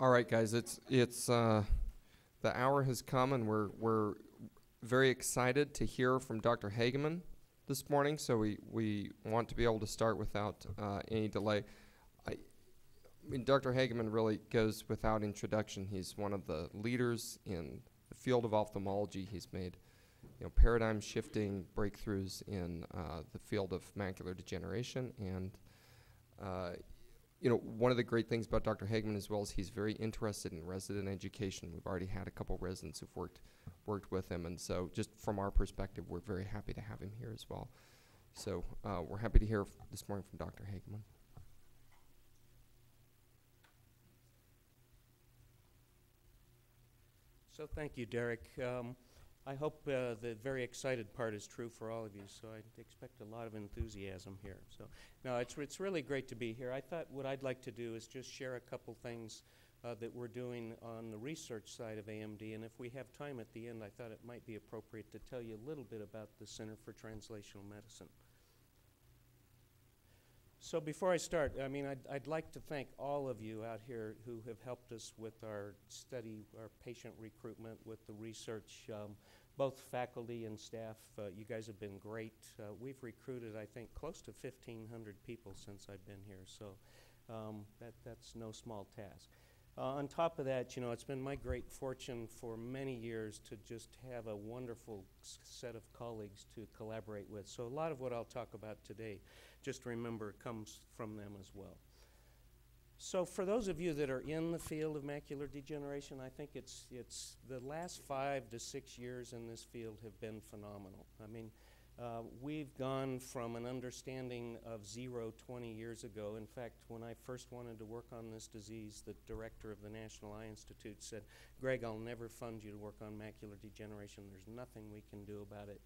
All right, guys, it's it's uh, the hour has come, and we're we're very excited to hear from Dr. Hageman this morning. So we we want to be able to start without uh, any delay. I, I mean, Dr. Hageman really goes without introduction. He's one of the leaders in the field of ophthalmology. He's made you know paradigm shifting breakthroughs in uh, the field of macular degeneration and. You know, one of the great things about Dr. Hageman as well is he's very interested in resident education. We've already had a couple residents who've worked worked with him, and so just from our perspective, we're very happy to have him here as well. So uh, we're happy to hear this morning from Dr. Hageman. So thank you, Derek. Um, I hope uh, the very excited part is true for all of you, so I expect a lot of enthusiasm here. So, no, it's, it's really great to be here. I thought what I'd like to do is just share a couple things uh, that we're doing on the research side of AMD, and if we have time at the end, I thought it might be appropriate to tell you a little bit about the Center for Translational Medicine. So before I start, I mean, I'd, I'd like to thank all of you out here who have helped us with our study, our patient recruitment, with the research. Um, both faculty and staff. Uh, you guys have been great. Uh, we've recruited, I think, close to 1,500 people since I've been here, so um, that, that's no small task. Uh, on top of that, you know, it's been my great fortune for many years to just have a wonderful set of colleagues to collaborate with. So a lot of what I'll talk about today, just remember, comes from them as well. So for those of you that are in the field of macular degeneration, I think it's, it's the last five to six years in this field have been phenomenal. I mean, uh, we've gone from an understanding of zero 20 years ago. In fact, when I first wanted to work on this disease, the director of the National Eye Institute said, Greg, I'll never fund you to work on macular degeneration. There's nothing we can do about it.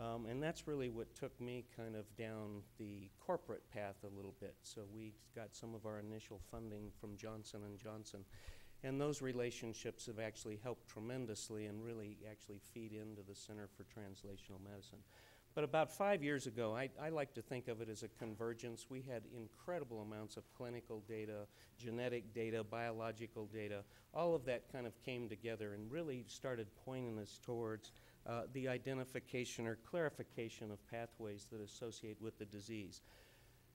Um, and that's really what took me kind of down the corporate path a little bit. So we got some of our initial funding from Johnson and Johnson, and those relationships have actually helped tremendously and really actually feed into the Center for Translational Medicine. But about five years ago, I, I, like to think of it as a convergence. We had incredible amounts of clinical data, genetic data, biological data. All of that kind of came together and really started pointing us towards uh, the identification or clarification of pathways that associate with the disease.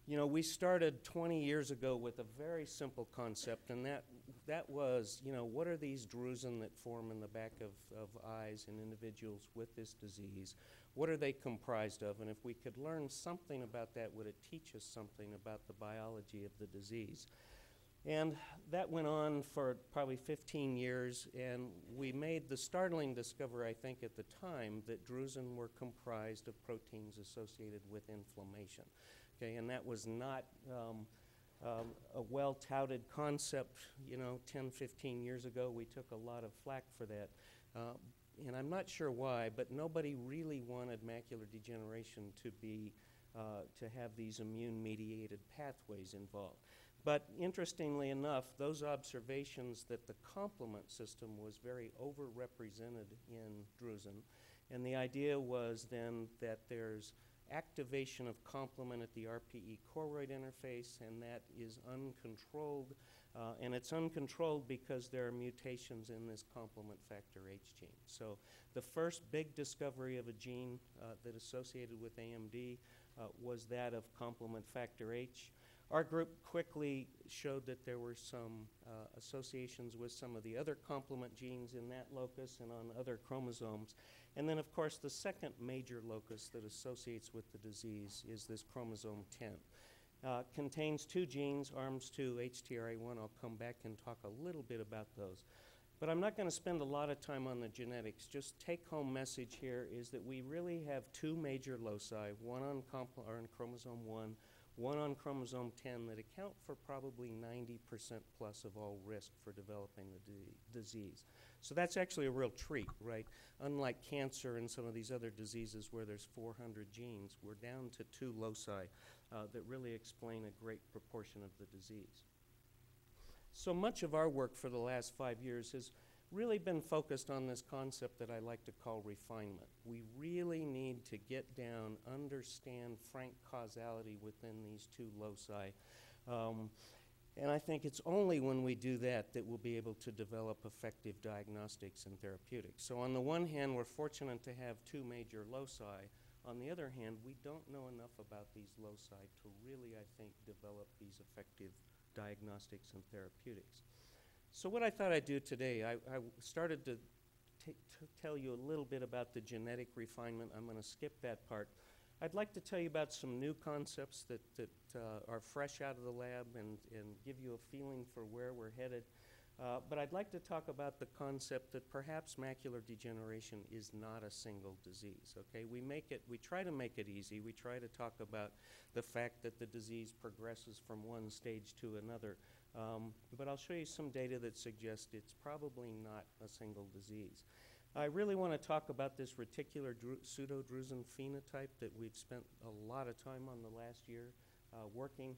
You know, we started 20 years ago with a very simple concept, and that, that was, you know, what are these drusen that form in the back of, of eyes in individuals with this disease? What are they comprised of? And if we could learn something about that, would it teach us something about the biology of the disease? And that went on for probably 15 years, and we made the startling discovery, I think, at the time, that drusen were comprised of proteins associated with inflammation. Okay, and that was not um, um, a well touted concept, you know, 10, 15 years ago. We took a lot of flack for that. Uh, and I'm not sure why, but nobody really wanted macular degeneration to be, uh, to have these immune mediated pathways involved. But interestingly enough, those observations that the complement system was very overrepresented in drusen, and the idea was then that there's activation of complement at the RPE choroid interface, and that is uncontrolled. Uh, and it's uncontrolled because there are mutations in this complement factor H gene. So the first big discovery of a gene uh, that associated with AMD uh, was that of complement factor H. Our group quickly showed that there were some uh, associations with some of the other complement genes in that locus and on other chromosomes. And then, of course, the second major locus that associates with the disease is this chromosome 10. Uh, contains two genes, ARMS2, HTRA1. I'll come back and talk a little bit about those. But I'm not going to spend a lot of time on the genetics. Just take home message here is that we really have two major loci, one on, on chromosome 1, one on chromosome 10 that account for probably 90% plus of all risk for developing the di- disease. So that's actually a real treat, right? Unlike cancer and some of these other diseases where there's 400 genes, we're down to two loci uh, that really explain a great proportion of the disease. So much of our work for the last five years has really been focused on this concept that I like to call refinement. We really need to get down, understand frank causality within these two loci. Um, And I think it's only when we do that that we'll be able to develop effective diagnostics and therapeutics. So, on the one hand, we're fortunate to have two major loci. On the other hand, we don't know enough about these loci to really, I think, develop these effective diagnostics and therapeutics. So, what I thought I'd do today, I, I started to, tell you a little bit about the genetic refinement. I'm going to skip that part. I'd like to tell you about some new concepts that, that uh, are fresh out of the lab and, and give you a feeling for where we're headed. Uh, but I'd like to talk about the concept that perhaps macular degeneration is not a single disease. Okay, we make it, we try to make it easy. We try to talk about the fact that the disease progresses from one stage to another. Um, but I'll show you some data that suggests it's probably not a single disease. I really want to talk about this reticular dru- pseudodrusen phenotype that we've spent a lot of time on the last year uh, working.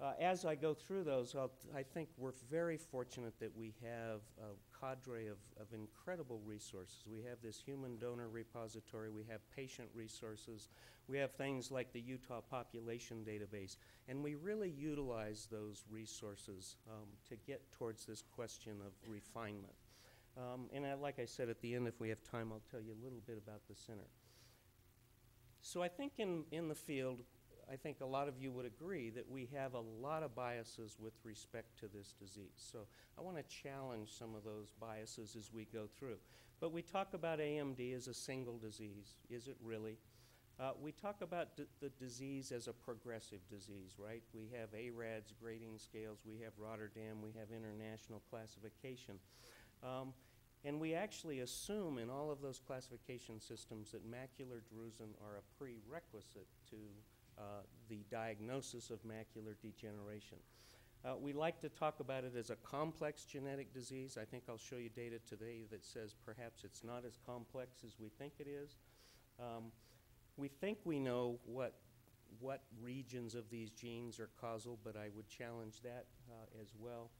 Uh, as I go through those, I think we're very fortunate that we have a cadre of, of incredible resources. We have this human donor repository, we have patient resources, we have things like the Utah Population Database, and we really utilize those resources um, to get towards this question of refinement. Um, and I, like I said at the end, if we have time, I'll tell you a little bit about the center. So I think in, in the field, I think a lot of you would agree that we have a lot of biases with respect to this disease. So I want to challenge some of those biases as we go through. But we talk about AMD as a single disease. Is it really? Uh, we talk about the disease as a progressive disease, right? We have AREDS grading scales, we have Rotterdam, we have international classification. Um, and we actually assume in all of those classification systems that macular drusen are a prerequisite to the diagnosis of macular degeneration. Uh, we like to talk about it as a complex genetic disease. I think I'll show you data today that says perhaps it's not as complex as we think it is. Um, we think we know what, what regions of these genes are causal, but I would challenge that uh, as well.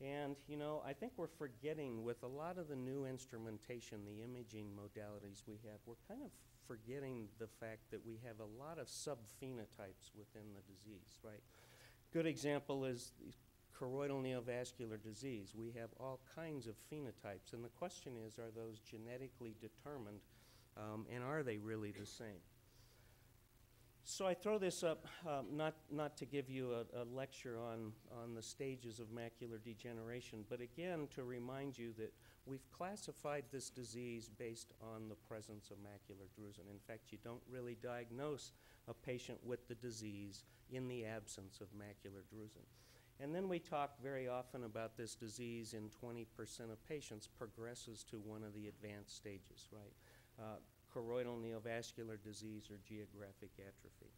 And, you know, I think we're forgetting with a lot of the new instrumentation, the imaging modalities we have, we're kind of forgetting the fact that we have a lot of subphenotypes within the disease, right? Good example is choroidal neovascular disease. We have all kinds of phenotypes, and the question is are those genetically determined, um, and are they really the same? So I throw this up um, not, not to give you a, a, lecture on, on the stages of macular degeneration, but again to remind you that we've classified this disease based on the presence of macular drusen. In fact, you don't really diagnose a patient with the disease in the absence of macular drusen. And then we talk very often about this disease in 20% of patients progresses to one of the advanced stages, right? Uh, choroidal neovascular disease or geographic atrophy.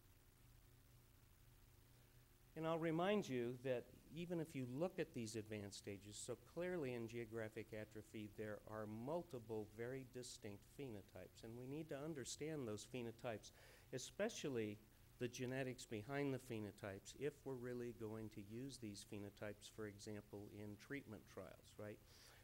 And I'll remind you that even if you look at these advanced stages, so clearly in geographic atrophy, there are multiple very distinct phenotypes, and we need to understand those phenotypes, especially the genetics behind the phenotypes, if we're really going to use these phenotypes, for example, in treatment trials, right?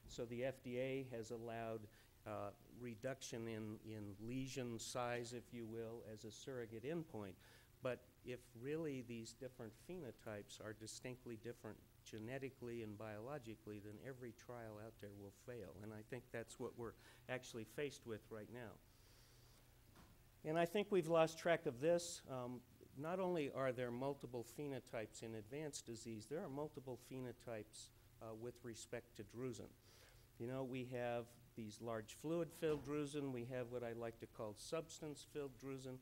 So the FDA has allowed uh, reduction in, in lesion size, if you will, as a surrogate endpoint. But if really these different phenotypes are distinctly different genetically and biologically, then every trial out there will fail. And I think that's what we're actually faced with right now. And I think we've lost track of this. Um, not only are there multiple phenotypes in advanced disease, there are multiple phenotypes uh, with respect to drusen. You know, we have these large fluid-filled drusen. We have what I like to call substance-filled drusen.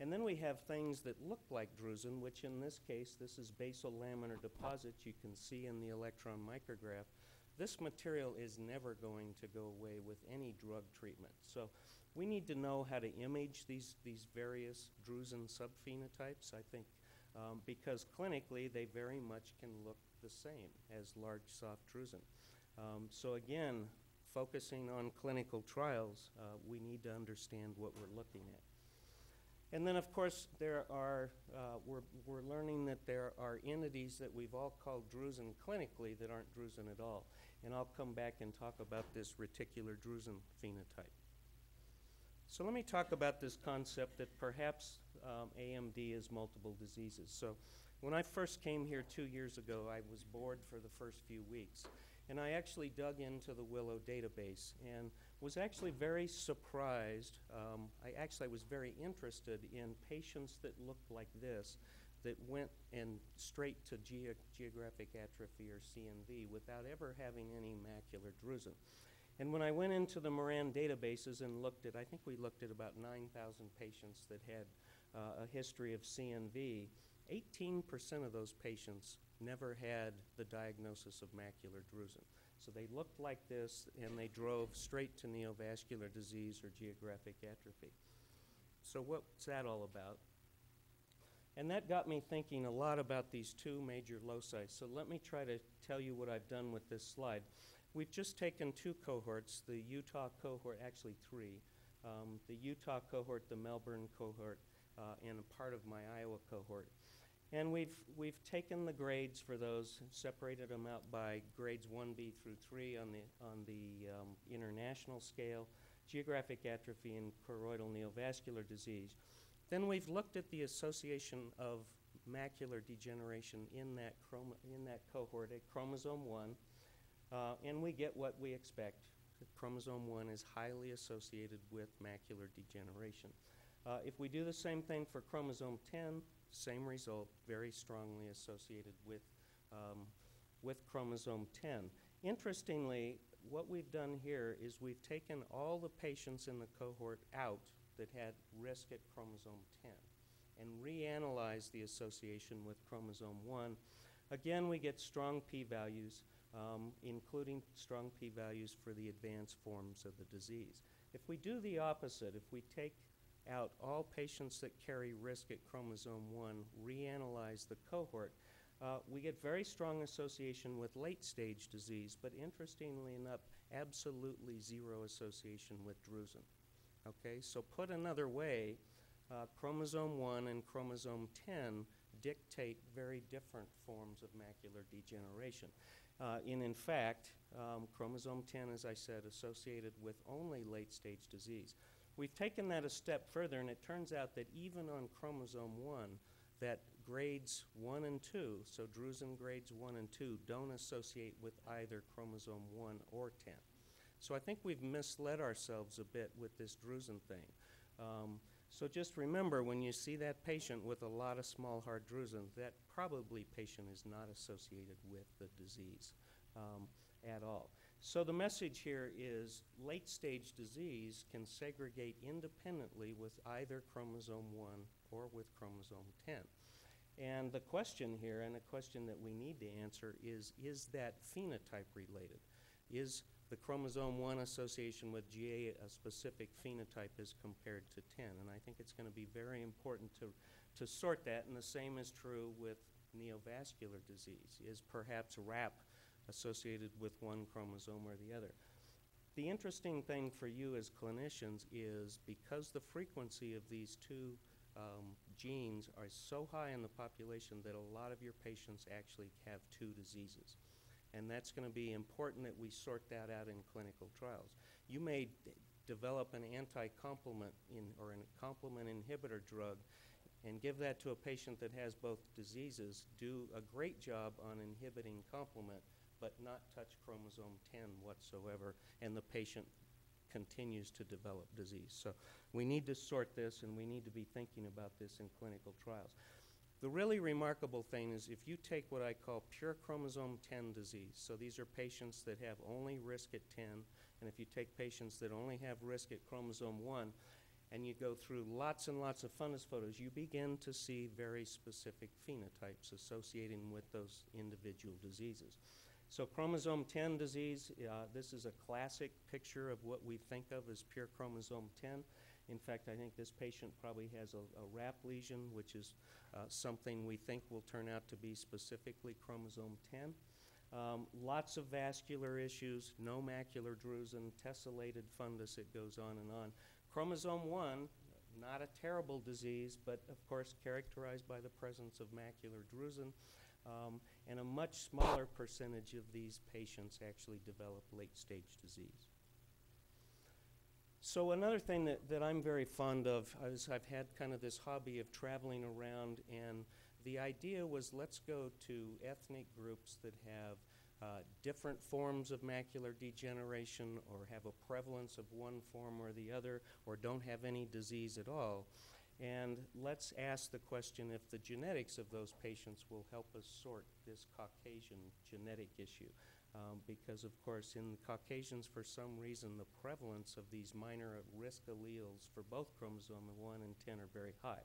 And then we have things that look like drusen, which in this case, this is basal laminar deposit you can see in the electron micrograph. This material is never going to go away with any drug treatment. So we need to know how to image these, these various drusen subphenotypes, I think, um, because clinically they very much can look the same as large soft drusen. Um, so again, focusing on clinical trials, uh, we need to understand what we're looking at. And then, of course, there are, uh, we're, we're learning that there are entities that we've all called drusen clinically that aren't drusen at all. And I'll come back and talk about this reticular drusen phenotype. So let me talk about this concept that perhaps um, AMD is multiple diseases. So When I first came here two years ago, I was bored for the first few weeks. And I actually dug into the Willow database and was actually very surprised. Um, I actually was very interested in patients that looked like this, that went and straight to geo- geographic atrophy or CNV without ever having any macular drusen. And when I went into the Moran databases and looked at, I think we looked at about 9,000 patients that had uh, a history of CNV, 18% of those patients never had the diagnosis of macular drusen. So they looked like this and they drove straight to neovascular disease or geographic atrophy. So what's that all about? And that got me thinking a lot about these two major loci. So let me try to tell you what I've done with this slide. We've just taken two cohorts, the Utah cohort, actually three, um, the Utah cohort, the Melbourne cohort, uh, and a part of my Iowa cohort. And we've, we've taken the grades for those, separated them out by grades 1B through 3 on the, on the um, international scale, geographic atrophy and choroidal neovascular disease. Then we've looked at the association of macular degeneration in that, in that cohort at chromosome 1, uh, and we get what we expect. Chromosome 1 is highly associated with macular degeneration. Uh, if we do the same thing for chromosome 10, same result, very strongly associated with, um, with chromosome 10. Interestingly, what we've done here is we've taken all the patients in the cohort out that had risk at chromosome 10 and reanalyzed the association with chromosome 1. Again, we get strong p-values, um, including strong p-values for the advanced forms of the disease. If we do the opposite, if we take out all patients that carry risk at chromosome 1, reanalyze the cohort, uh, we get very strong association with late stage disease, but interestingly enough, absolutely zero association with drusen. Okay, so put another way, uh, chromosome 1 and chromosome 10 dictate very different forms of macular degeneration. Uh, and in fact, um, chromosome 10, as I said, associated with only late stage disease. We've taken that a step further, and it turns out that even on chromosome 1, that grades 1 and 2, so drusen grades 1 and 2, don't associate with either chromosome 1 or 10. So I think we've misled ourselves a bit with this drusen thing. Um, so just remember, when you see that patient with a lot of small hard drusen, that probably patient is not associated with the disease um, at all. So the message here is late stage disease can segregate independently with either chromosome 1 or with chromosome 10. And the question here, and a question that we need to answer, is is that phenotype related? Is the chromosome 1 association with GA a specific phenotype as compared to 10? And I think it's going to be very important to, to sort that, and the same is true with neovascular disease. Is perhaps RAP associated with one chromosome or the other? The interesting thing for you as clinicians is because the frequency of these two um, genes are so high in the population that a lot of your patients actually have two diseases. And that's going to be important that we sort that out in clinical trials. You may develop an anti-complement or a complement inhibitor drug and give that to a patient that has both diseases, do a great job on inhibiting complement, but not touch chromosome 10 whatsoever, and the patient continues to develop disease. So we need to sort this, and we need to be thinking about this in clinical trials. The really remarkable thing is if you take what I call pure chromosome 10 disease, so these are patients that have only risk at 10, and if you take patients that only have risk at chromosome 1, and you go through lots and lots of fundus photos, you begin to see very specific phenotypes associating with those individual diseases. So chromosome 10 disease, uh, this is a classic picture of what we think of as pure chromosome 10. In fact, I think this patient probably has a, a RAP lesion, which is uh, something we think will turn out to be specifically chromosome 10. Um, lots of vascular issues, no macular drusen, tessellated fundus, it goes on and on. Chromosome 1, not a terrible disease, but of course characterized by the presence of macular drusen. Um, and a much smaller percentage of these patients actually develop late stage disease. So another thing that, that I'm very fond of is I've had kind of this hobby of traveling around and the idea was let's go to ethnic groups that have uh, different forms of macular degeneration or have a prevalence of one form or the other or don't have any disease at all. And let's ask the question if the genetics of those patients will help us sort this Caucasian genetic issue. Um, because, of course, in Caucasians, for some reason, the prevalence of these minor risk alleles for both chromosome 1 and 10 are very high.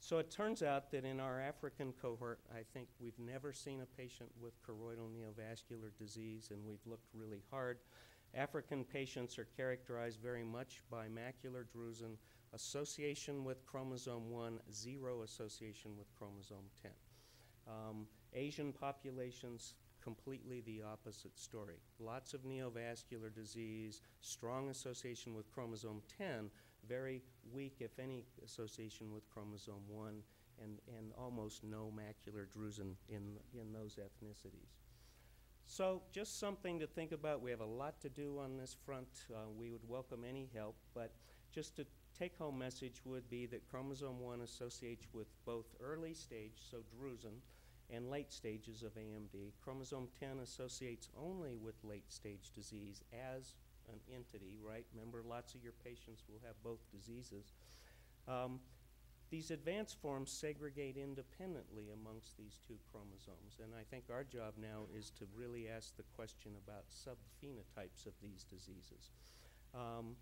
So it turns out that in our African cohort, I think we've never seen a patient with choroidal neovascular disease, and we've looked really hard. African patients are characterized very much by macular drusen, association with chromosome 1, zero association with chromosome 10. Um, Asian populations, completely the opposite story. Lots of neovascular disease, strong association with chromosome 10, very weak, if any, association with chromosome 1, and, and almost no macular drusen in, in those ethnicities. So, just something to think about. We have a lot to do on this front. Uh, we would welcome any help, but just a take home message would be that chromosome 1 associates with both early stage, so drusen, and late stages of AMD. Chromosome 10 associates only with late stage disease as an entity, right? Remember, lots of your patients will have both diseases. Um, these advanced forms segregate independently amongst these two chromosomes, and I think our job now is to really ask the question about subphenotypes of these diseases. Um,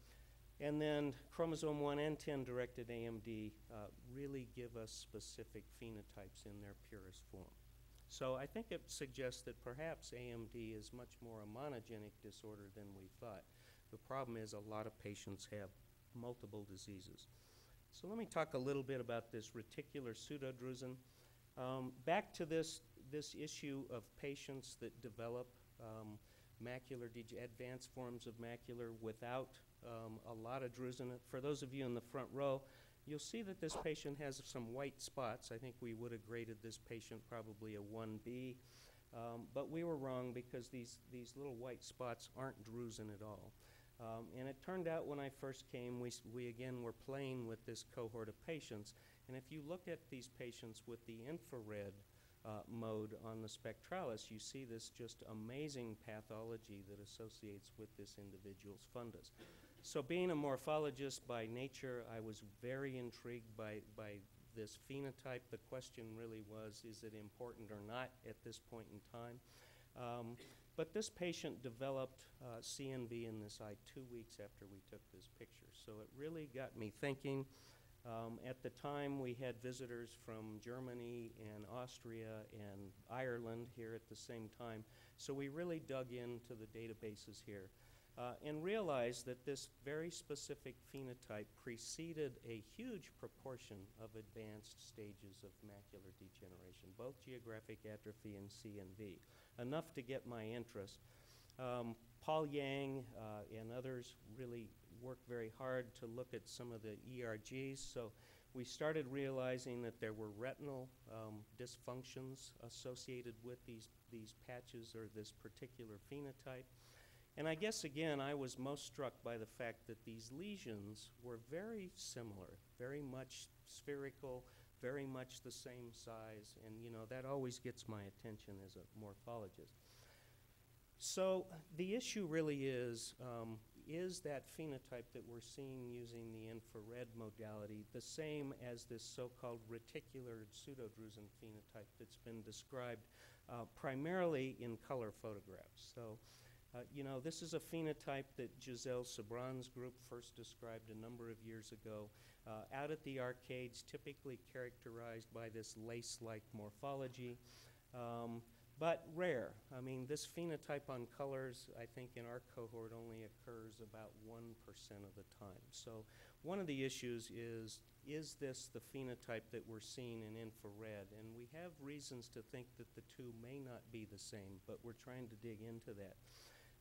and then chromosome 1 and 10 directed AMD uh, really give us specific phenotypes in their purest form. So I think it suggests that perhaps AMD is much more a monogenic disorder than we thought. The problem is a lot of patients have multiple diseases. So let me talk a little bit about this reticular pseudodrusen. Um, back to this, this issue of patients that develop um, macular advanced forms of macular without um, a lot of drusen. For those of you in the front row, you'll see that this patient has some white spots. I think we would have graded this patient probably a 1B. Um, but we were wrong because these, these little white spots aren't drusen at all. Um, and it turned out when I first came, we, we again were playing with this cohort of patients. And if you look at these patients with the infrared uh, mode on the spectralis, you see this just amazing pathology that associates with this individual's fundus. So, being a morphologist by nature, I was very intrigued by, by this phenotype. The question really was is it important or not at this point in time? Um, but this patient developed uh, CNV in this eye two weeks after we took this picture. So it really got me thinking. Um, at the time, we had visitors from Germany and Austria and Ireland here at the same time. So we really dug into the databases here uh, and realized that this very specific phenotype preceded a huge proportion of advanced stages of macular degeneration, both geographic atrophy and CNV, enough to get my interest. Um, Paul Yang uh, and others really worked very hard to look at some of the ERGs. So we started realizing that there were retinal um, dysfunctions associated with these, these patches or this particular phenotype. And I guess again, I was most struck by the fact that these lesions were very similar, very much spherical, very much the same size, and you know, that always gets my attention as a morphologist. So the issue really is um, is that phenotype that we're seeing using the infrared modality the same as this so called reticular pseudodrusen phenotype that's been described uh, primarily in color photographs? So uh, you know, this is a phenotype that Gisèle Soubrane's group first described a number of years ago. Uh, out at the arcades, typically characterized by this lace like morphology, um, but rare. I mean, this phenotype on colors, I think in our cohort only occurs about 1% of the time. So, one of the issues is is this the phenotype that we're seeing in infrared? And we have reasons to think that the two may not be the same, but we're trying to dig into that.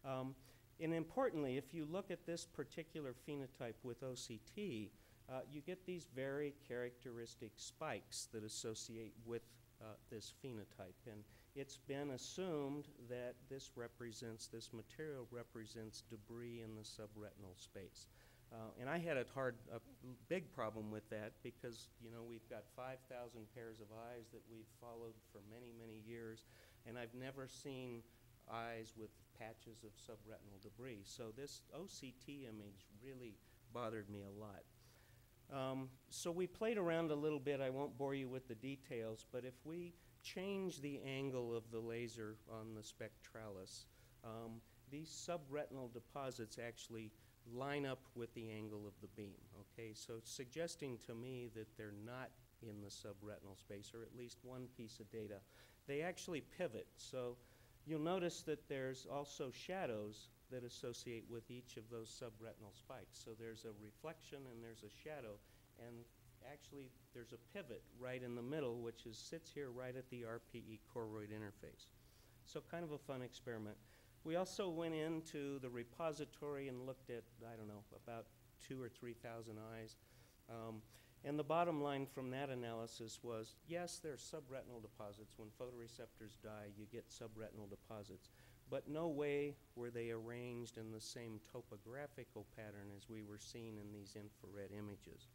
Um, and importantly, if you look at this particular phenotype with OCT, uh, you get these very characteristic spikes that associate with uh, this phenotype. And it's been assumed that this represents, this material represents debris in the subretinal space. Uh, and I had a hard, a big problem with that because, you know, we've got 5,000 pairs of eyes that we've followed for many, many years, and I've never seen eyes with patches of subretinal debris. So this OCT image really bothered me a lot. Um, so we played around a little bit. I won't bore you with the details, but if we change the angle of the laser on the spectralis, um, these subretinal deposits actually line up with the angle of the beam. Okay, so suggesting to me that they're not in the subretinal space, or at least one piece of data. They actually pivot. So you'll notice that there's also shadows that associate with each of those subretinal spikes. So there's a reflection and there's a shadow, and actually there's a pivot right in the middle, which is, sits here right at the RPE choroid interface. So kind of a fun experiment. We also went into the repository and looked at, I don't know, about two or 3,000 eyes. Um, and the bottom line from that analysis was, yes, there are subretinal deposits. When photoreceptors die, you get subretinal deposits. But no way were they arranged in the same topographical pattern as we were seeing in these infrared images.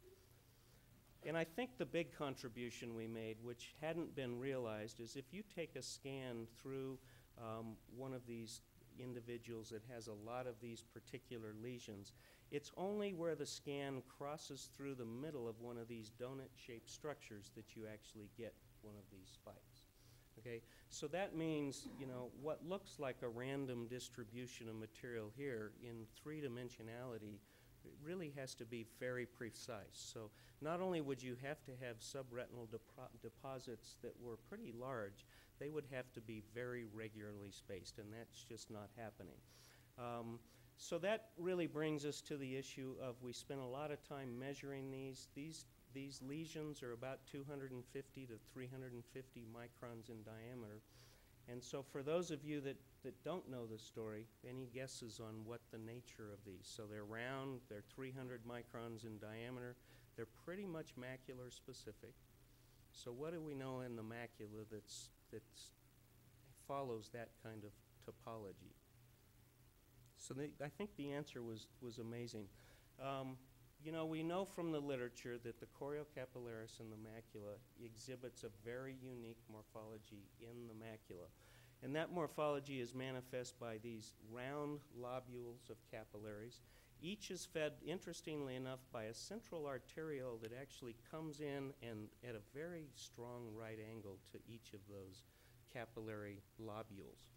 And I think the big contribution we made, which hadn't been realized, is if you take a scan through um, one of these individuals that has a lot of these particular lesions, it's only where the scan crosses through the middle of one of these donut-shaped structures that you actually get one of these spikes. Okay, so that means, you know, what looks like a random distribution of material here in three dimensionality it really has to be very precise. So not only would you have to have subretinal depo deposits that were pretty large, they would have to be very regularly spaced, and that's just not happening. Um, so that really brings us to the issue of we spend a lot of time measuring these. These, these lesions are about 250 to 350 microns in diameter. And so for those of you that, that don't know the story, any guesses on what the nature of these? So they're round, they're 300 microns in diameter, they're pretty much macular specific. So what do we know in the macula that's, that's follows that kind of topology? So they, I think the answer was, was amazing. Um, you know, we know from the literature that the choriocapillaris in the macula exhibits a very unique morphology in the macula. And that morphology is manifest by these round lobules of capillaries. Each is fed, interestingly enough, by a central arteriole that actually comes in and at a very strong right angle to each of those capillary lobules.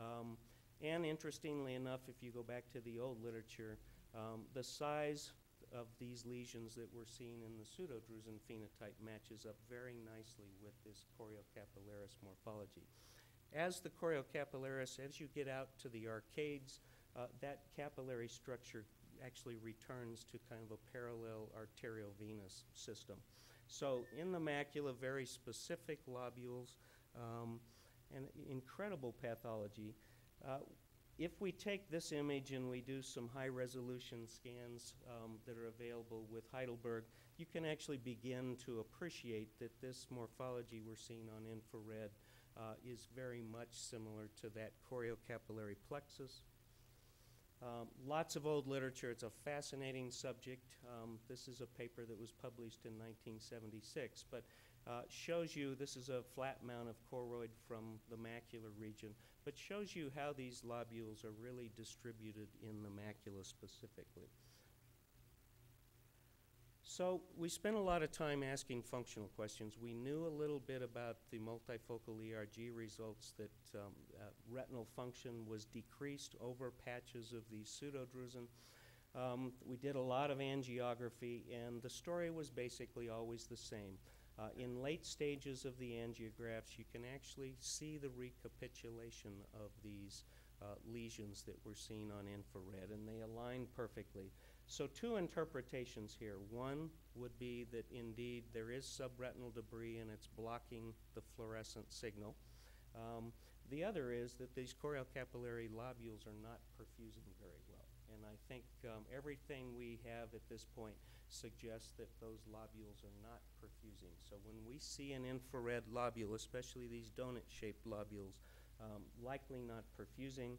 Um, and interestingly enough, if you go back to the old literature, um, the size of these lesions that we're seeing in the pseudodrusen phenotype matches up very nicely with this choriocapillaris morphology. As the choriocapillaris, as you get out to the arcades, uh, that capillary structure actually returns to kind of a parallel arteriovenous system. So in the macula, very specific lobules um, and incredible pathology. Uh, if we take this image and we do some high resolution scans um, that are available with Heidelberg, you can actually begin to appreciate that this morphology we're seeing on infrared uh, is very much similar to that choriocapillary plexus. Um, lots of old literature. It's a fascinating subject. Um, this is a paper that was published in 1976, but uh, shows you this is a flat mount of choroid from the macular region, but shows you how these lobules are really distributed in the macula specifically. So we spent a lot of time asking functional questions. We knew a little bit about the multifocal ERG results that um, uh, retinal function was decreased over patches of the pseudodrusen. Um, we did a lot of angiography, and the story was basically always the same. Uh, in late stages of the angiographs, you can actually see the recapitulation of these uh, lesions that were seen on infrared, and they align perfectly. So two interpretations here. One would be that indeed there is subretinal debris and it's blocking the fluorescent signal. Um, the other is that these choriocapillary lobules are not perfusing very well. And I think um, everything we have at this point suggests that those lobules are not perfusing. So when we see an infrared lobule, especially these donut-shaped lobules, um, likely not perfusing,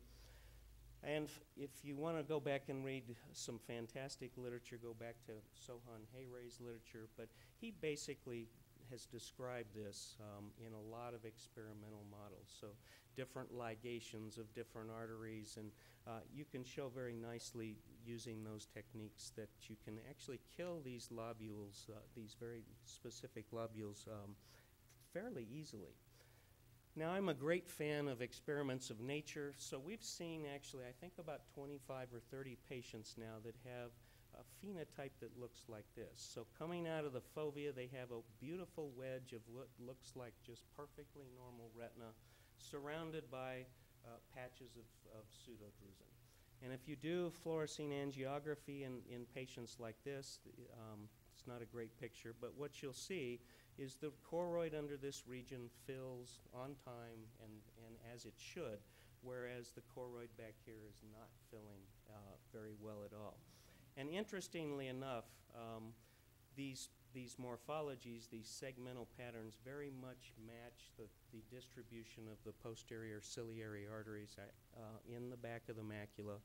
And if you want to go back and read some fantastic literature, go back to Sohan Hayreh's literature. But he basically has described this um, in a lot of experimental models. So different ligations of different arteries, and uh, you can show very nicely using those techniques that you can actually kill these lobules, uh, these very specific lobules, um, fairly easily. Now, I'm a great fan of experiments of nature, so we've seen actually, I think, about 25 or 30 patients now that have a phenotype that looks like this. So, coming out of the fovea, they have a beautiful wedge of what looks like just perfectly normal retina, surrounded by uh, patches of, of pseudodrusen. And if you do fluorescein angiography in, in patients like this, um, it's not a great picture, but what you'll see is the choroid under this region fills on time and, and as it should, whereas the choroid back here is not filling uh, very well at all. And interestingly enough, um, these, these morphologies, these segmental patterns, very much match the, the distribution of the posterior ciliary arteries uh, in the back of the macula,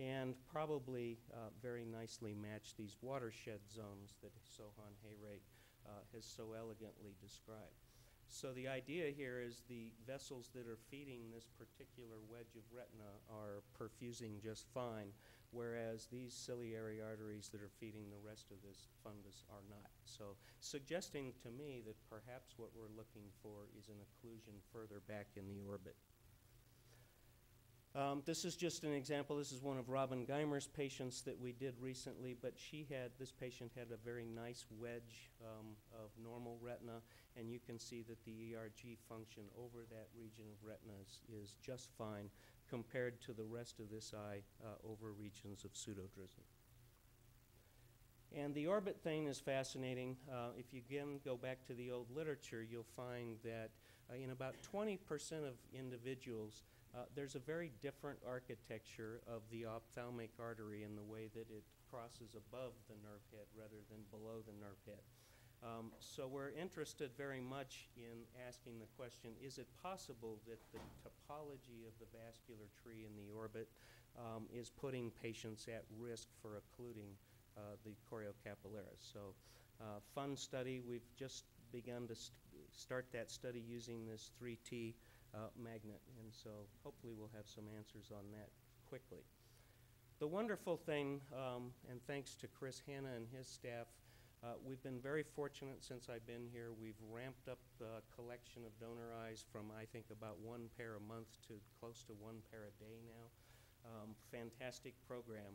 and probably uh, very nicely match these watershed zones that Sohan Hayreh uh, has so elegantly described. So the idea here is the vessels that are feeding this particular wedge of retina are perfusing just fine, whereas these ciliary arteries that are feeding the rest of this fundus are not. So suggesting to me that perhaps what we're looking for is an occlusion further back in the orbit. Um, this is just an example. This is one of Robin Geimer's patients that we did recently, but she had, this patient had a very nice wedge um, of normal retina, and you can see that the ERG function over that region of retina is, just fine compared to the rest of this eye uh, over regions of pseudodrusen. And the orbit thing is fascinating. Uh, if you again go back to the old literature, you'll find that uh, in about 20% of individuals, uh, there's a very different architecture of the ophthalmic artery in the way that it crosses above the nerve head rather than below the nerve head. Um, so we're interested very much in asking the question, is it possible that the topology of the vascular tree in the orbit um, is putting patients at risk for occluding uh, the choriocapillaris? So uh, fun study, we've just begun to st start that study using this 3T uh, magnet. And so hopefully we'll have some answers on that quickly. The wonderful thing, um, and thanks to Chris Hanna and his staff, uh, we've been very fortunate since I've been here. We've ramped up the collection of donor eyes from, I think, about one pair a month to close to one pair a day now. Um, fantastic program.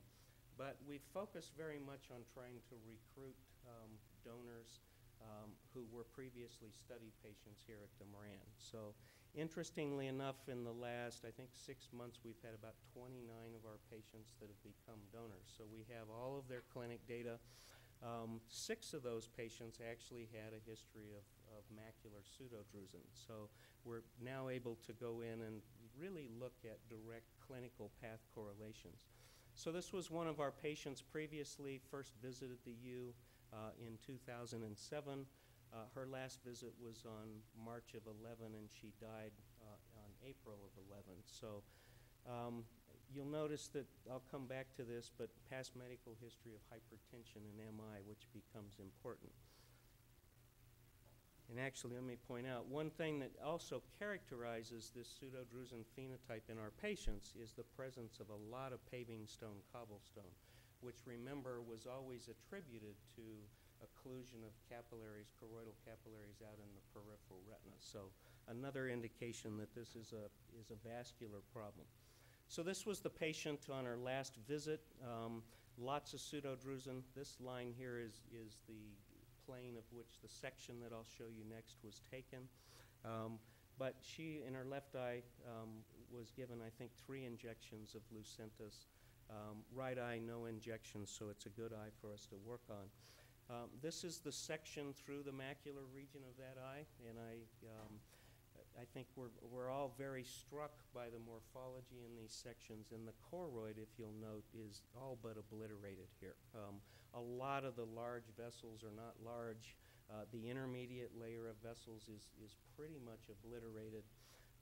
But we focus very much on trying to recruit um, donors um, who were previously study patients here at the Moran. So Interestingly enough, in the last, I think, six months, we've had about 29 of our patients that have become donors. So we have all of their clinic data. Um, six of those patients actually had a history of, of macular pseudodrusen. So we're now able to go in and really look at direct clinical path correlations. So this was one of our patients previously, first visited the U uh, in 2007. Uh, her last visit was on March of 11, and she died uh, on April of 11. So um, you'll notice that I'll come back to this, but past medical history of hypertension and MI, which becomes important. And actually, let me point out one thing that also characterizes this pseudodrusen phenotype in our patients is the presence of a lot of paving stone cobblestone, which remember was always attributed to occlusion of capillaries, choroidal capillaries out in the peripheral retina. So another indication that this is a, is a vascular problem. So this was the patient on our last visit. Um, lots of pseudodrusen. This line here is, is the plane of which the section that I'll show you next was taken. Um, but she, in her left eye, um, was given, I think, three injections of Lucentis. Um, right eye, no injections, so it's a good eye for us to work on. Um, this is the section through the macular region of that eye, and I, um, I think we're, we're all very struck by the morphology in these sections, and the choroid, if you'll note, is all but obliterated here. Um, a lot of the large vessels are not large. Uh, the intermediate layer of vessels is, is pretty much obliterated.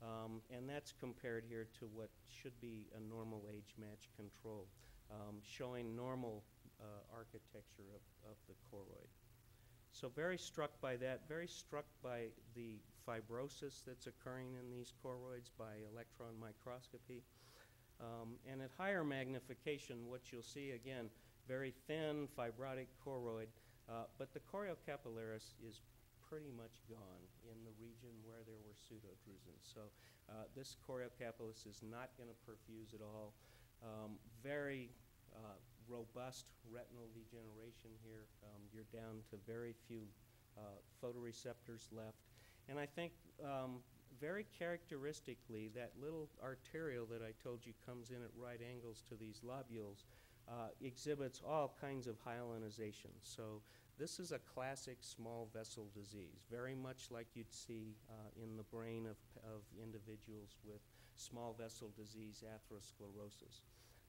Um, and that's compared here to what should be a normal age match control, um, showing normal uh, architecture of, of the choroid. So very struck by that, very struck by the fibrosis that's occurring in these choroids by electron microscopy. Um, and at higher magnification, what you'll see again, very thin fibrotic choroid, uh, but the choriocapillaris is pretty much gone in the region where there were pseudodrusins. So uh, this choriocapillaris is not going to perfuse at all. Um, very uh, robust retinal degeneration here. Um, you're down to very few uh, photoreceptors left. And I think um, very characteristically, that little arteriole that I told you comes in at right angles to these lobules uh, exhibits all kinds of hyalinization. So this is a classic small vessel disease, very much like you'd see uh, in the brain of, of individuals with small vessel disease atherosclerosis.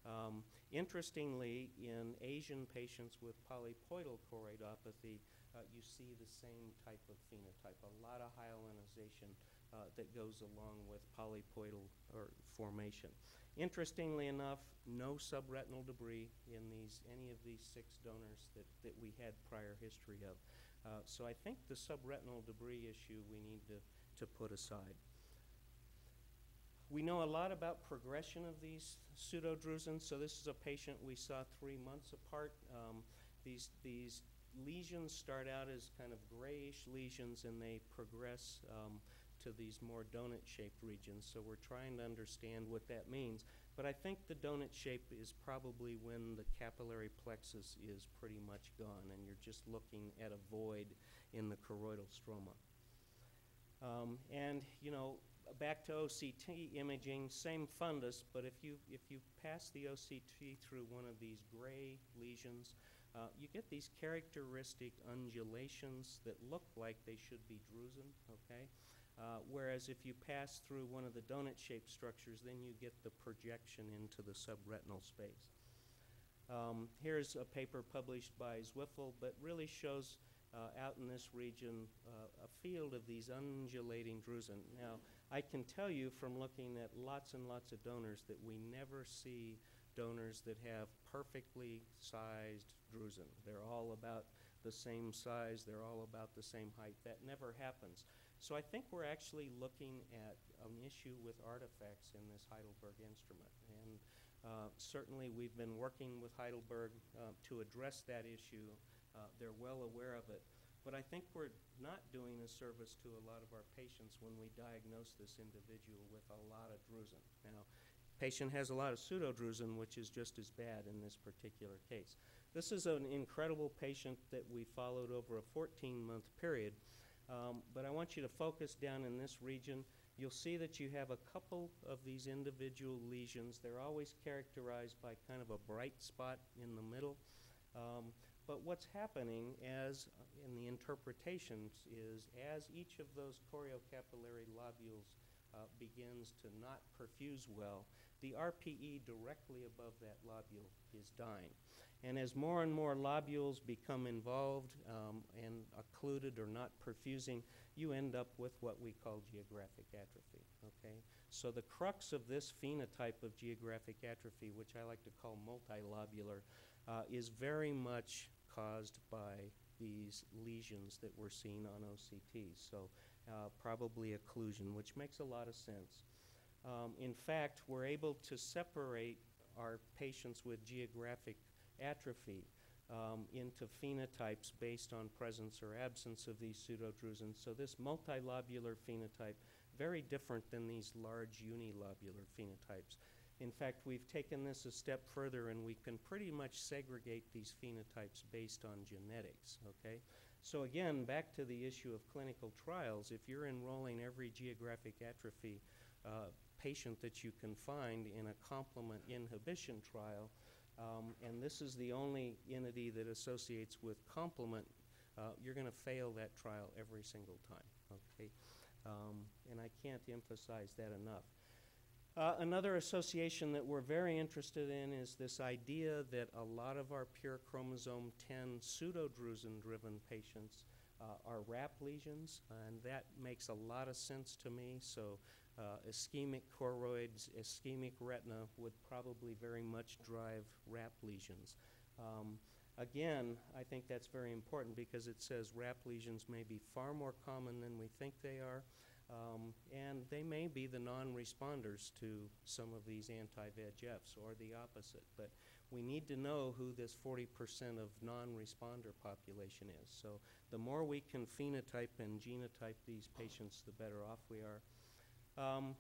Um, interestingly, in Asian patients with polypoidal choroidopathy, uh, you see the same type of phenotype, a lot of hyalinization uh, that goes along with polypoidal or formation. Interestingly enough, no subretinal debris in these any of these six donors that, that we had prior history of. Uh, so I think the subretinal debris issue we need to, to put aside. We know a lot about progression of these pseudodrusen. So this is a patient we saw three months apart. Um, these, these lesions start out as kind of grayish lesions and they progress um, to these more donut-shaped regions. So we're trying to understand what that means. But I think the donut shape is probably when the capillary plexus is pretty much gone and you're just looking at a void in the choroidal stroma. Um, and, you know, back to OCT imaging, same fundus, but if you, if you pass the OCT through one of these gray lesions, uh, you get these characteristic undulations that look like they should be drusen, okay? Uh, whereas if you pass through one of the donut-shaped structures, then you get the projection into the subretinal space. Um, here's a paper published by Zweifel, but really shows uh, out in this region uh, a field of these undulating drusen. Now, I can tell you from looking at lots and lots of donors that we never see donors that have perfectly sized drusen. They're all about the same size, they're all about the same height. That never happens. So I think we're actually looking at an issue with artifacts in this Heidelberg instrument. And uh, certainly we've been working with Heidelberg uh, to address that issue. Uh, they're well aware of it. But I think we're not doing a service to a lot of our patients when we diagnose this individual with a lot of drusen. Now, patient has a lot of pseudodrusen, which is just as bad in this particular case. This is an incredible patient that we followed over a 14-month period. Um, but I want you to focus down in this region. You'll see that you have a couple of these individual lesions. They're always characterized by kind of a bright spot in the middle. Um, but what's happening as in the interpretations is as each of those choriocapillary lobules uh, begins to not perfuse well, the RPE directly above that lobule is dying. And as more and more lobules become involved um, and occluded or not perfusing, you end up with what we call geographic atrophy. Okay? So the crux of this phenotype of geographic atrophy, which I like to call multilobular, uh, is very much caused by these lesions that we're seeing on OCT. So uh, probably occlusion, which makes a lot of sense. Um, in fact, we're able to separate our patients with geographic atrophy um, into phenotypes based on presence or absence of these pseudodrusen. So this multilobular phenotype, very different than these large unilobular phenotypes. In fact, we've taken this a step further and we can pretty much segregate these phenotypes based on genetics, okay? So again, back to the issue of clinical trials, if you're enrolling every geographic atrophy uh, patient that you can find in a complement inhibition trial, um, and this is the only entity that associates with complement, uh, you're going to fail that trial every single time, okay? Um, and I can't emphasize that enough. Uh, another association that we're very interested in is this idea that a lot of our pure chromosome 10 pseudodrusen driven patients uh, are RAP lesions, and that makes a lot of sense to me. So Uh, ischemic choroids, ischemic retina would probably very much drive RAP lesions. Um, again, I think that's very important because it says RAP lesions may be far more common than we think they are, um, and they may be the non-responders to some of these anti-VEGFs or the opposite. But we need to know who this 40% of non-responder population is. So the more we can phenotype and genotype these patients, the better off we are. Um,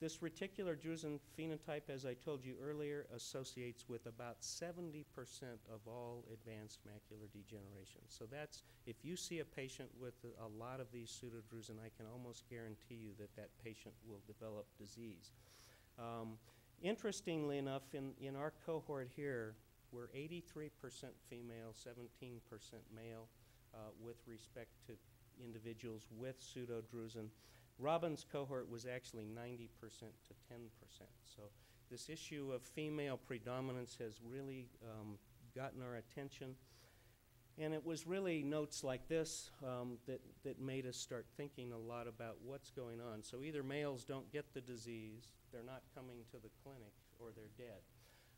this reticular drusen phenotype, as I told you earlier, associates with about 70% of all advanced macular degeneration. So that's, if you see a patient with a, lot of these pseudodrusen, I can almost guarantee you that that patient will develop disease. Um, interestingly enough, in, in our cohort here, we're 83% female, 17% male uh, with respect to individuals with pseudodrusen. Robyn's cohort was actually 90% to 10%. So this issue of female predominance has really um, gotten our attention. And it was really notes like this um, that, that made us start thinking a lot about what's going on. So either males don't get the disease, they're not coming to the clinic, or they're dead.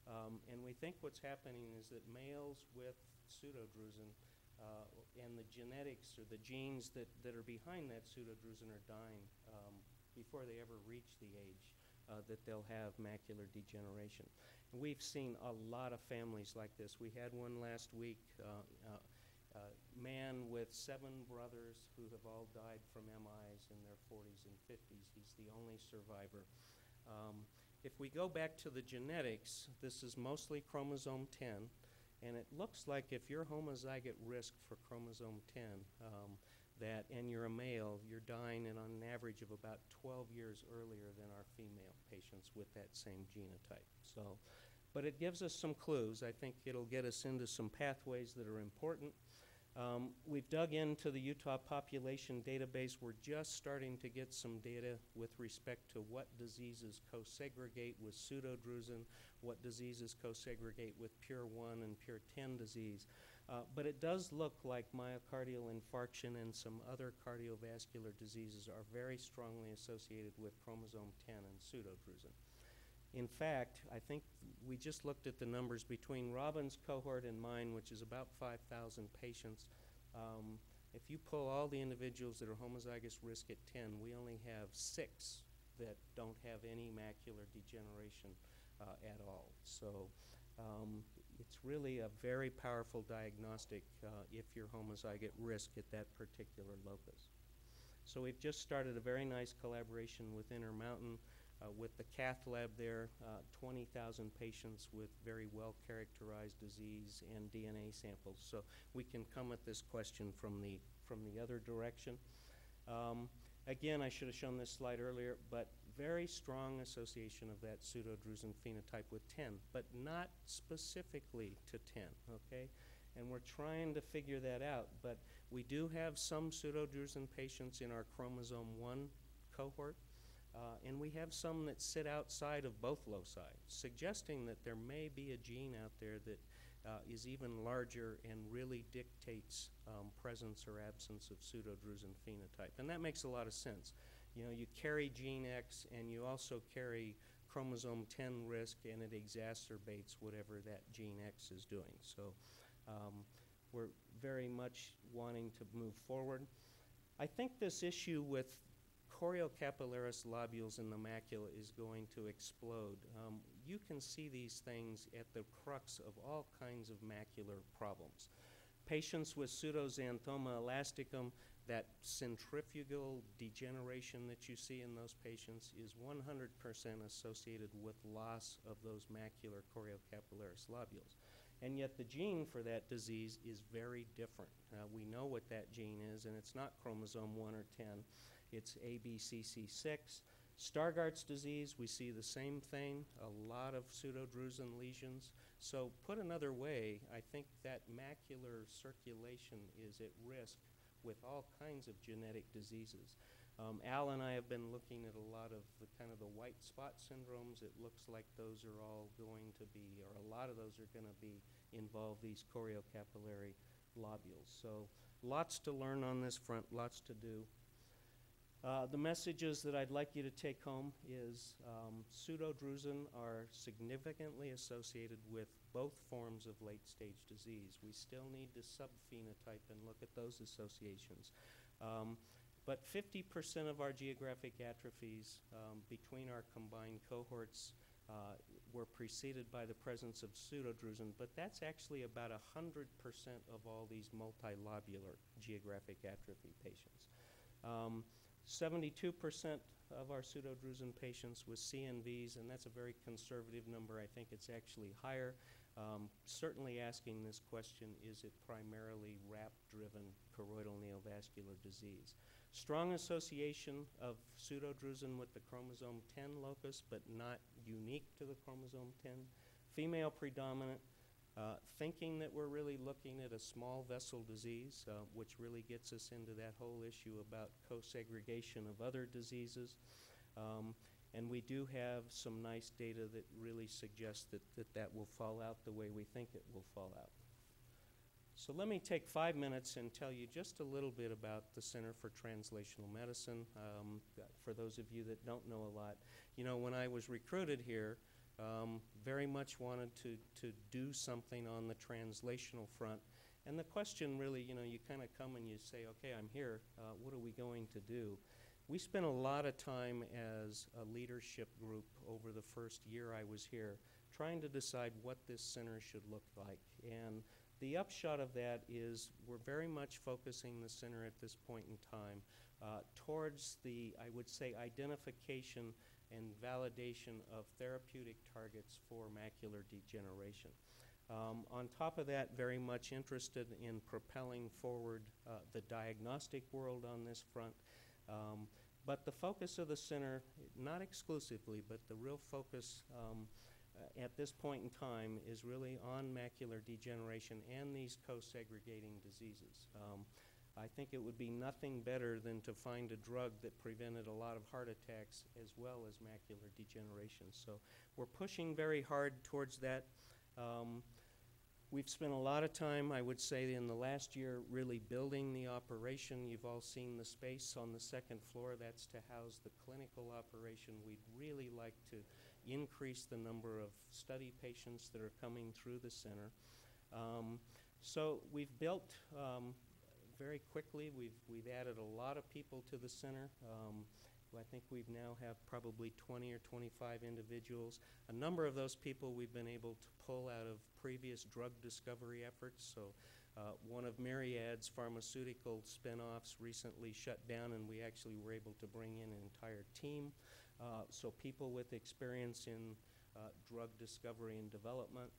Um, and we think what's happening is that males with pseudodrusen uh, and the genetics or the genes that, that are behind that pseudodrusen are dying um, before they ever reach the age uh, that they'll have macular degeneration. And we've seen a lot of families like this. We had one last week, uh, uh, man with seven brothers who have all died from MIs in their 40s and 50s. He's the only survivor. Um, if we go back to the genetics, this is mostly chromosome 10. And it looks like if you're homozygote risk for chromosome 10, um, that, and you're a male, you're dying in on an average of about 12 years earlier than our female patients with that same genotype. So, but it gives us some clues. I think it'll get us into some pathways that are important. Um, we've dug into the Utah population database. We're just starting to get some data with respect to what diseases co-segregate with pseudodrusen, what diseases co-segregate with pure 1 and pure 10 disease. Uh, but it does look like myocardial infarction and some other cardiovascular diseases are very strongly associated with chromosome 10 and pseudodrusen. In fact, I think we just looked at the numbers between Robyn's cohort and mine, which is about 5,000 patients. Um, if you pull all the individuals that are homozygous risk at 10, we only have six that don't have any macular degeneration uh, at all. So um, it's really a very powerful diagnostic uh, if you're homozygous risk at that particular locus. So we've just started a very nice collaboration with Intermountain uh, with the cath lab there, uh, 20,000 patients with very well characterized disease and DNA samples. So we can come at this question from the, from the other direction. Um, again, I should have shown this slide earlier, but very strong association of that pseudodrusen phenotype with 10, but not specifically to 10, okay? And we're trying to figure that out, but we do have some pseudodrusen patients in our chromosome 1 cohort, uh, and we have some that sit outside of both loci, suggesting that there may be a gene out there that uh, is even larger and really dictates um, presence or absence of pseudodrusen phenotype. And that makes a lot of sense. You know, you carry gene X and you also carry chromosome 10 risk and it exacerbates whatever that gene X is doing. So um, we're very much wanting to move forward. I think this issue with choriocapillaris lobules in the macula is going to explode. Um, you can see these things at the crux of all kinds of macular problems. Patients with pseudoxanthoma elasticum, that centrifugal degeneration that you see in those patients is 100% associated with loss of those macular choriocapillaris lobules. And yet the gene for that disease is very different. Uh, we know what that gene is, and it's not chromosome 1 or 10. It's ABCC6. Stargardt's disease, we see the same thing, a lot of pseudodrusen lesions. So, put another way, I think that macular circulation is at risk with all kinds of genetic diseases. Um, Al and I have been looking at a lot of the kind of the white spot syndromes. It looks like those are all going to be, or a lot of those are going to be involve these choriocapillary lobules. So lots to learn on this front, lots to do. Uh, the messages that I'd like you to take home is um, pseudodrusen are significantly associated with both forms of late stage disease. We still need to subphenotype and look at those associations. Um, but 50% of our geographic atrophies um, between our combined cohorts uh, were preceded by the presence of pseudodrusen, but that's actually about 100% of all these multilobular geographic atrophy patients. Um, 72% of our pseudodrusen patients with CNVs, and that's a very conservative number. I think it's actually higher. Um, certainly asking this question, is it primarily RAP-driven choroidal neovascular disease? Strong association of pseudodrusen with the chromosome 10 locus, but not unique to the chromosome 10. Female predominant, uh, thinking that we're really looking at a small vessel disease, uh, which really gets us into that whole issue about co-segregation of other diseases. Um, and we do have some nice data that really suggests that, that that will fall out the way we think it will fall out. So let me take five minutes and tell you just a little bit about the Center for Translational Medicine. Um, for those of you that don't know a lot, you know, when I was recruited here, um, very much wanted to, to do something on the translational front. And the question really, you know, you kind of come and you say, okay, I'm here, uh, what are we going to do? We spent a lot of time as a leadership group over the first year I was here trying to decide what this center should look like. And the upshot of that is we're very much focusing the center at this point in time uh, towards the, I would say, identification and validation of therapeutic targets for macular degeneration. Um, on top of that, very much interested in propelling forward uh, the diagnostic world on this front. Um, but the focus of the center, not exclusively, but the real focus um, uh, at this point in time is really on macular degeneration and these co-segregating diseases. I think it would be nothing better than to find a drug that prevented a lot of heart attacks as well as macular degeneration. So we're pushing very hard towards that. Um, we've spent a lot of time, I would say, in the last year really building the operation. You've all seen the space on the second floor. That's to house the clinical operation. We'd really like to increase the number of study patients that are coming through the center. Um, so we've built um, very quickly. We've, we've added a lot of people to the center. Um, I think we now have probably 20 or 25 individuals. A number of those people we've been able to pull out of previous drug discovery efforts. So uh, one of Myriad's pharmaceutical spinoffs recently shut down, and we actually were able to bring in an entire team. Uh, so people with experience in uh, drug discovery and development.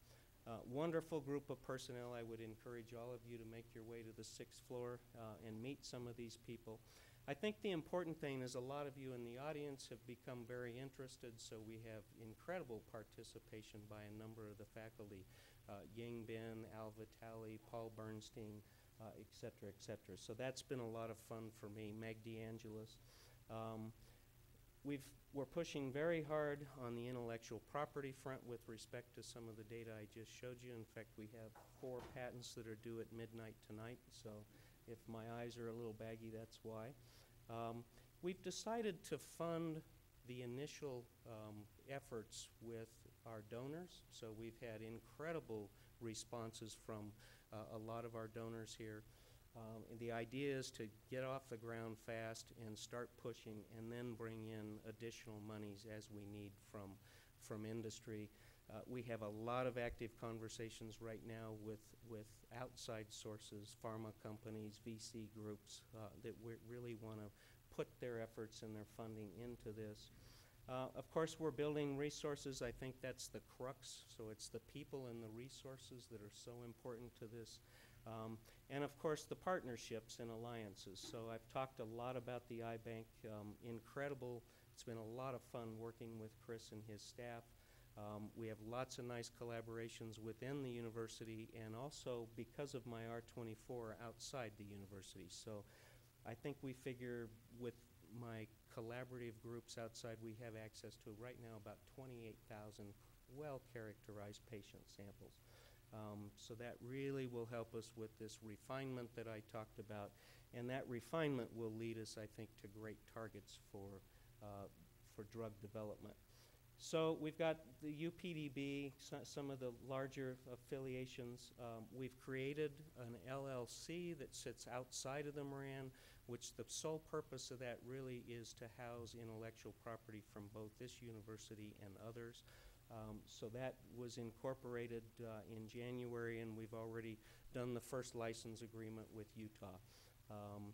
Uh, wonderful group of personnel. I would encourage all of you to make your way to the sixth floor uh, and meet some of these people. I think the important thing is a lot of you in the audience have become very interested, so we have incredible participation by a number of the faculty. Uh, Yingbin, Al Vitale, Paul Bernstein, uh, et cetera, et cetera. So that's been a lot of fun for me. Meg DeAngelis. Um, We've, we're pushing very hard on the intellectual property front with respect to some of the data I just showed you. In fact, we have four patents that are due at midnight tonight, so if my eyes are a little baggy, that's why. Um, we've decided to fund the initial um, efforts with our donors, so we've had incredible responses from uh, a lot of our donors here. Um, and the idea is to get off the ground fast and start pushing and then bring in additional monies as we need from, from industry. Uh, we have a lot of active conversations right now with, with outside sources, pharma companies, VC groups uh, that we really want to put their efforts and their funding into this. Uh, of course, we're building resources. I think that's the crux. So it's the people and the resources that are so important to this. Um, and of course, the partnerships and alliances. So I've talked a lot about the iBank. Um, incredible. It's been a lot of fun working with Chris and his staff. Um, we have lots of nice collaborations within the university and also because of my R24 outside the university. So I think we figure with my collaborative groups outside, we have access to right now about 28,000 well characterized patient samples. Um, so that really will help us with this refinement that I talked about. And that refinement will lead us, I think, to great targets for, uh, for drug development. So we've got the UPDB, so- some of the larger affiliations. Um, We've created an LLC that sits outside of the Moran, which the sole purpose of that really is to house intellectual property from both this university and others. Um, So that was incorporated uh, in January, and we've already done the first license agreement with Utah. Um,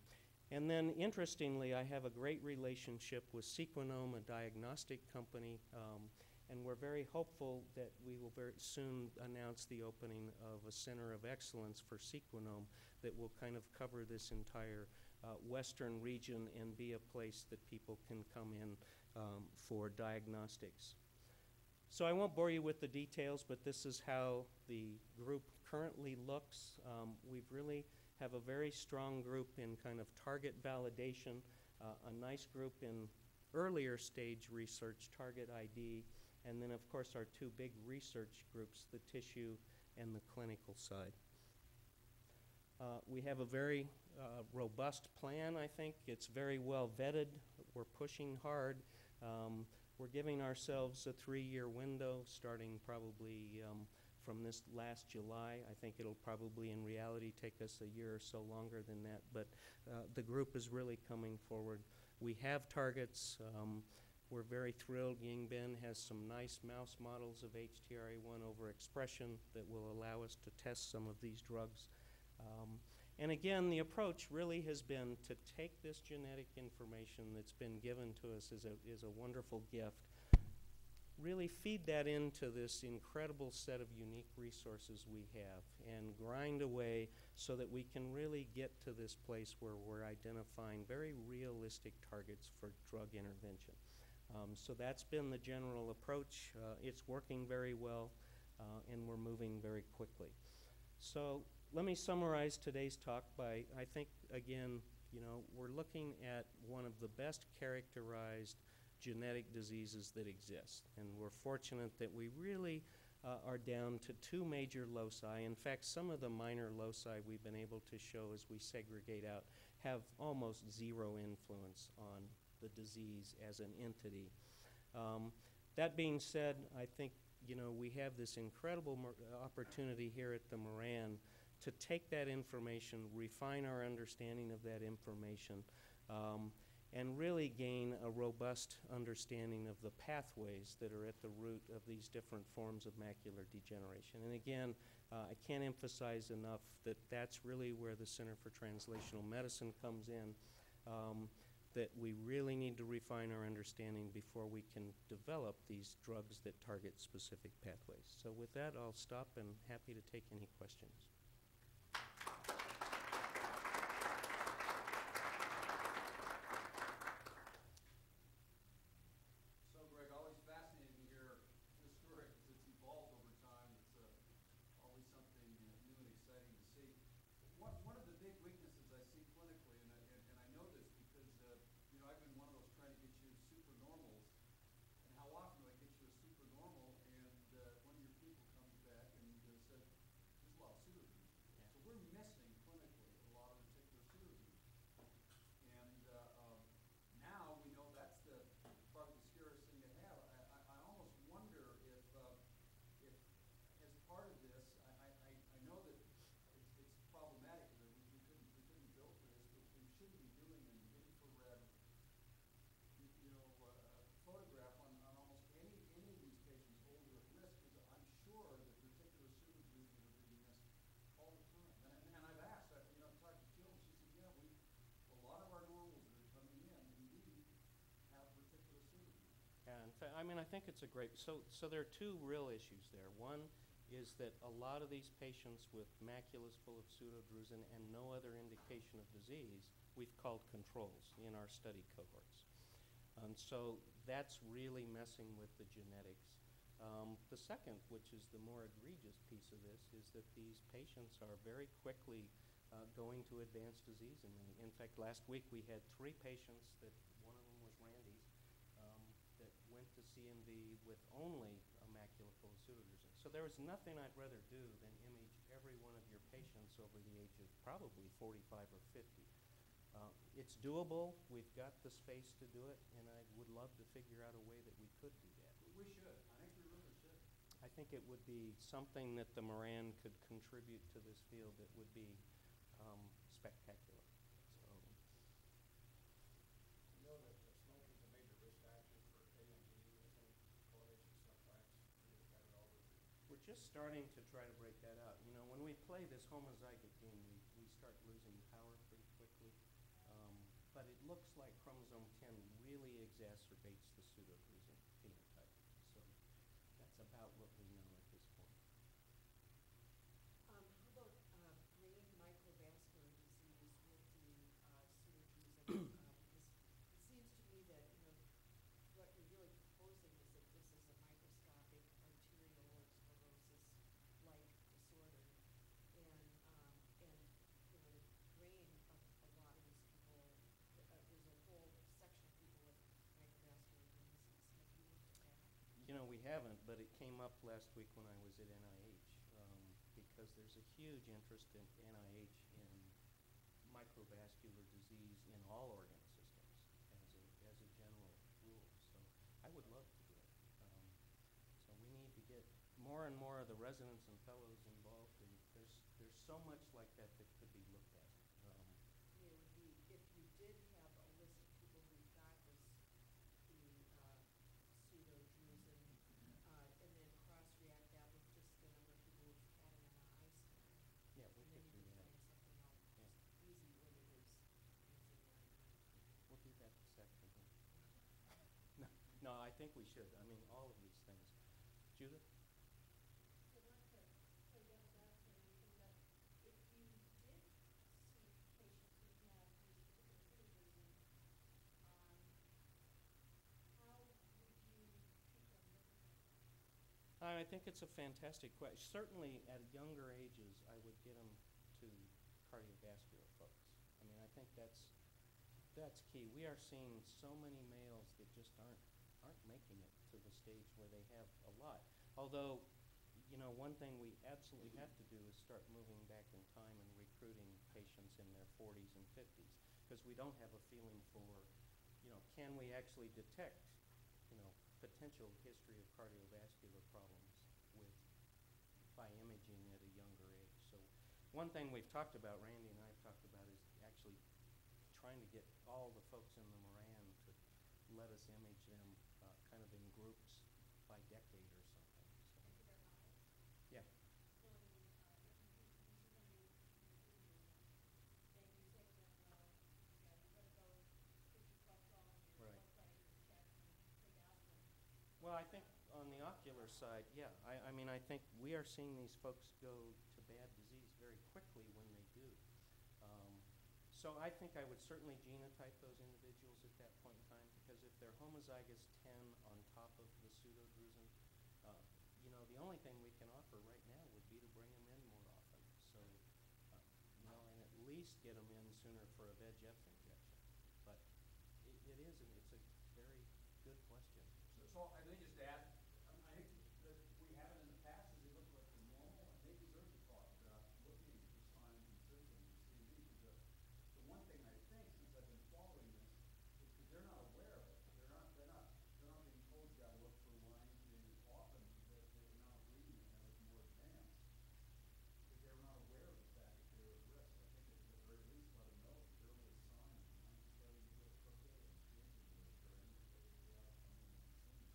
and then, interestingly, I have a great relationship with Sequenom, a diagnostic company, um, and we're very hopeful that we will very soon announce the opening of a center of excellence for Sequenom that will kind of cover this entire uh, western region and be a place that people can come in um, for diagnostics. So I won't bore you with the details, but this is how the group currently looks. Um, we've really have a very strong group in kind of target validation, uh, a nice group in earlier stage research, target ID, and then, of course, our two big research groups, the tissue and the clinical side. Uh, we have a very uh, robust plan, I think. It's very well vetted. We're pushing hard. Um, we're giving ourselves a three-year window, starting probably um, from this last July. I think it'll probably, in reality, take us a year or so longer than that. But uh, the group is really coming forward. We have targets. Um, we're very thrilled. Yingbin has some nice mouse models of HTRA1 overexpression that will allow us to test some of these drugs. Um, and again, the approach really has been to take this genetic information that's been given to us as a, as a wonderful gift, really feed that into this incredible set of unique resources we have, and grind away so that we can really get to this place where we're identifying very realistic targets for drug intervention. Um, so that's been the general approach. Uh, it's working very well, uh, and we're moving very quickly. So let me summarize today's talk by, I think, again, you know, we're looking at one of the best characterized genetic diseases that exist. And we're fortunate that we really uh, are down to two major loci. In fact, some of the minor loci we've been able to show as we segregate out have almost zero influence on the disease as an entity. Um, that being said, I think you know we have this incredible opportunity here at the Moran to take that information, refine our understanding of that information, um, and really gain a robust understanding of the pathways that are at the root of these different forms of macular degeneration. And again, uh, I can't emphasize enough that that's really where the Center for Translational Medicine comes in. Um, that we really need to refine our understanding before we can develop these drugs that target specific pathways. So with that, I'll stop and happy to take any questions. I mean, I think it's a great, so, so there are two real issues there. One is that a lot of these patients with maculas full of pseudodrusen and no other indication of disease, we've called controls in our study cohorts. And so that's really messing with the genetics. Um, the second, which is the more egregious piece of this, is that these patients are very quickly uh, going to advanced disease. In, in fact, last week we had three patients that with only of pseudodrusen. So there is nothing I'd rather do than image every one of your patients over the age of probably 45 or 50. Uh, it's doable. We've got the space to do it, and I would love to figure out a way that we could do that. We should. I think we really should. I think it would be something that the Moran could contribute to this field that would be um, spectacular. So, You know that uh, smoking is a major risk factor for AMD, I think, correlation subtypes, we just got it all with we're just starting to try to break that out. You know, when we play this homozygous game, we, we start losing power pretty quickly. Um, but it looks like chromosome 10 really exacerbates the pseudodrusen phenotype. So that's about what we know at this point. Um, how about, uh, brain microvascular disease with the, uh, pseudodrusen? uh, Because it seems to me that, you know, what you're really proposing is that this is a microscopic arterial sclerosis-like disorder. And, um, and, you know, the brain of a lot of these people, uh, there's a whole section of people with microvascular brain disease. Have you looked at that? You know, we haven't, but it came up last week when I was at NIH um, because there's a huge interest in NIH in microvascular disease in all organ systems as a, as a general rule. So I would love to do it. Um, so we need to get more and more of the residents and fellows involved, and there's there's so much like that that could be looked at. Um, I mean, it would be, if you did have a list of people who've got this, the, uh, pseudodrusen, uh, and then cross-react that with just the number of people who've had an MRI scan. yeah, we And then could you do could that. find something out, Yeah. just easy when it is using that. We'll do that this afternoon. No, no, I think we should. I mean, all of these things. Judith? So not to play devil's advocate or anything, but if you did see patients who have these particular pseudodrusen, um, how would you treat them differently? I think it's a fantastic question. Certainly, at younger ages, I would get them to cardiovascular folks. I mean, I think that's that's key. We are seeing so many males that just aren't aren't making it to the stage where they have a lot. Although, you know, one thing we absolutely have to do is start moving back in time and recruiting patients in their 40s and 50s because we don't have a feeling for, you know, can we actually detect, you know, potential history of cardiovascular problems with by imaging at a younger age. So one thing we've talked about, Randy and I have talked about, is actually trying to get all the folks in the Moran to let us image them uh, kind of in groups by decade or something. So, Into their eyes? yeah. So, uh, if you, you see somebody with pseudodrusen, then you say to them, well, yeah, you better go get your cholesterol and your Right. blood pressure checked and take aspirin. Well, I think on the ocular side, yeah. I, I mean, I think we are seeing these folks go to bad disease very quickly when they do. Um, so I think I would certainly genotype those individuals at that point in time because if they're homozygous 10 on top of the pseudodrusen, uh, you know, the only thing we can offer right now would be to bring them in more often. So, uh, you know, and at least get them in sooner for a VEGF injection. But it, it is, and it's a very good question. So, I think just add, I mean, I think that we haven't in the past, as they look like the normal, and they deserve to talk about looking for signs and symptoms of CNV, because the one thing I think, since I've been following this, is that they're not aware of it. They're not, they're not, they're not being told you gotta look for lines in as often, that they're not reading and that it's more advanced. That they're not aware of the fact that they're at risk. I think at the very least, let them know the earliest signs, and I'm just letting you feel crooked and changes are occurring, that they ought to come in and be seen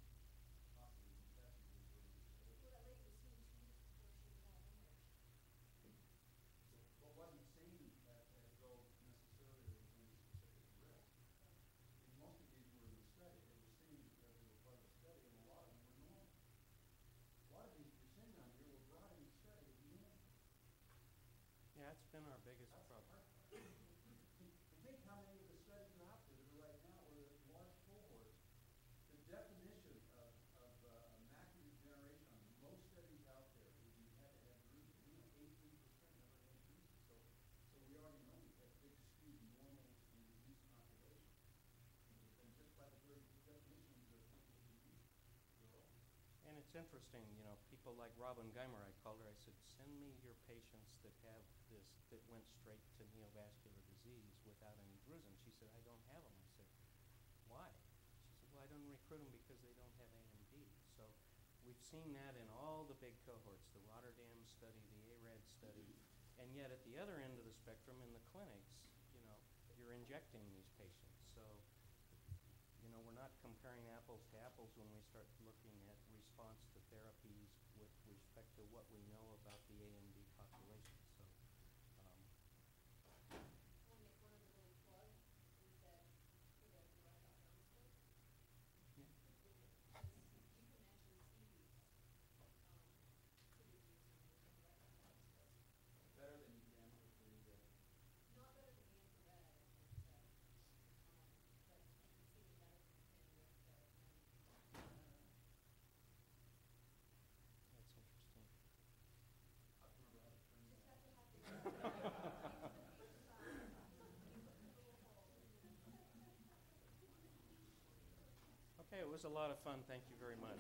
possibly detected as early as Well, possible. that lady was seen two weeks before she was all English. So, but wasn't seen as, as though necessarily there was any specific risk. And most of these were in the study, they were seen because they were part of the study, and a lot of them were normal. A lot of these you're seeing on here were brought in the study as normal. Yeah, that's been our biggest That's the problem. hard part. And think how many of the studies are out there that are right now where there's large cohorts. The definition of, of uh, macular degeneration on most studies out there is you had to have drusen. We know eighteen percent never had drusen, so, so we already know we've got big skewed normal and disease population. And just by the very definition, the people with disease, they're all. And it's interesting, you know, people like Robyn Guymer, I called her, I said, send me your patients that have this, that went straight to neovascular disease without any bruising. She said, I don't have them. I said, why? She said, well, I don't recruit them because they don't have AMD. So we've seen that in all the big cohorts, the Rotterdam study, the AREDS study, and yet at the other end of the spectrum in the clinics, you know, you're injecting these patients. So, you know, we're not comparing apples to apples when we start looking at response to therapies with respect what we know about the AMD population. So, um, I want to make one other little plug, is that for the direct outcomes book, yeah. because you can actually see these, um, figures using the direct outcomes book. Better than you can with the, uh, Not better than the infrared, I should say, um, but you can see it better than you can with the, um, That's interesting. I can remember how to turn just that. have to have the. Okay, it was a lot of fun. Thank you very much.